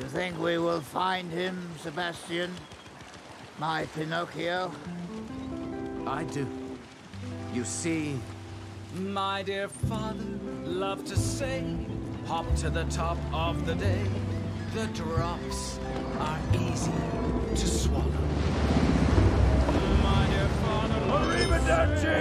You think we will find him, Sebastian? My Pinocchio? I do. You see, My dear father love to say, hop to the top of the day. The drops are easy to swallow. My dear father Arrivederci!